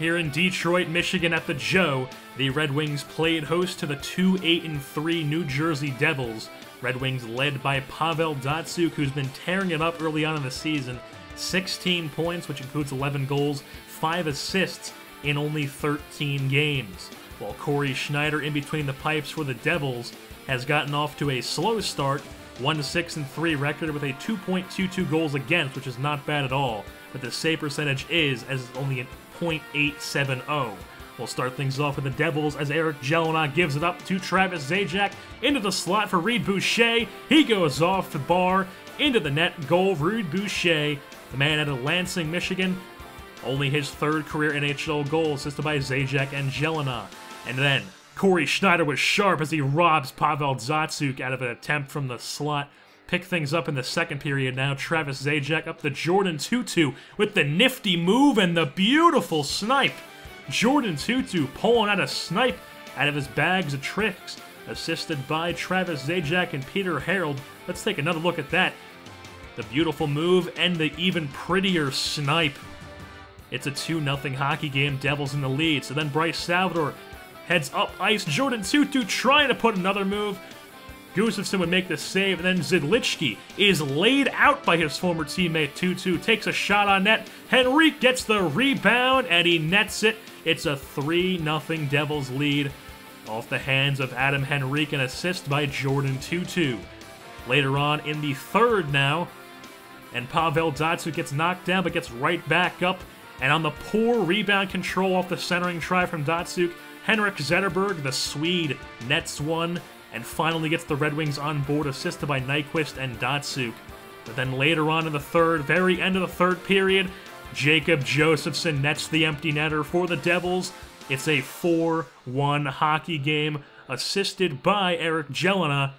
Here in Detroit, Michigan at the Joe, the Red Wings played host to the 2 8 3 New Jersey Devils. Red Wings led by Pavel Datsyuk, who's been tearing it up early on in the season. 16 points, which includes 11 goals, 5 assists in only 13 games. While Cory Schneider, in between the pipes for the Devils, has gotten off to a slow start, 1 6 3 record with a 2.22 goals against, which is not bad at all. But the save percentage is as only a .870. We'll start things off with the Devils as Eric Gelinas gives it up to Travis Zajac into the slot for Reid Boucher. He goes off the bar into the net goal. Reid Boucher, the man out of Lansing, Michigan, only his third career NHL goal assisted by Zajac and Gelinas. And then Cory Schneider was sharp as he robs Pavel Datsyuk out of an attempt from the slot pick things up in the second period now. Travis Zajac up to Jordin Tootoo with the nifty move and the beautiful snipe. Jordin Tootoo pulling out a snipe out of his bags of tricks, assisted by Travis Zajac and Peter Harrold. Let's take another look at that. The beautiful move and the even prettier snipe. It's a 2 0 hockey game, Devils in the lead. So then Bryce Salvador heads up ice. Jordin Tootoo trying to put another move. Gustavsson would make the save, and then Zidlicky is laid out by his former teammate Tootoo, takes a shot on net. Henrique gets the rebound, and he nets it. It's a 3 0 Devils lead off the hands of Adam Henrique, an assist by Jordin Tootoo. Later on in the third now, and Pavel Datsyuk gets knocked down but gets right back up. And on the poor rebound control off the centering try from Datsyuk, Henrik Zetterberg, the Swede, nets one and finally gets the Red Wings on board, assisted by Nyquist and Datsyuk. But then later on in the third, very end of the third period, Jacob Josefson nets the empty netter for the Devils. It's a 4 1 hockey game, assisted by Eric Gelinas.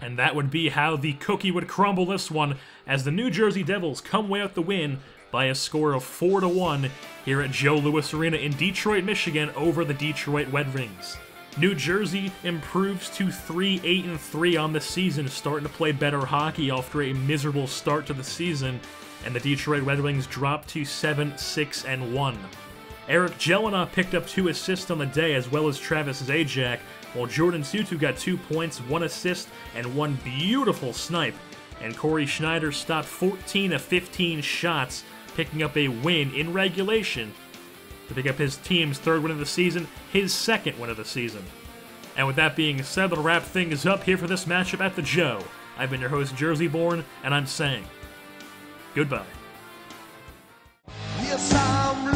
And that would be how the cookie would crumble this one, as the New Jersey Devils come away with the win by a score of 4 1 here at Joe Louis Arena in Detroit, Michigan, over the Detroit Red Wings. New Jersey improves to 3 8 and 3 on the season, starting to play better hockey after a miserable start to the season, and the Detroit Red Wings drop to 7 6 and 1. Eric Gelinas picked up two assists on the day, as well as Travis Zajac, while Jordin Tootoo got two points, one assist, and one beautiful snipe. And Cory Schneider stopped 14 of 15 shots, picking up a win in regulation to pick up his team's third win of the season, his second win of the season. And with that being said, that'll wrap things up here for this matchup at the Joe. I've been your host, Jerseyborn, and I'm saying goodbye. Yes, I'm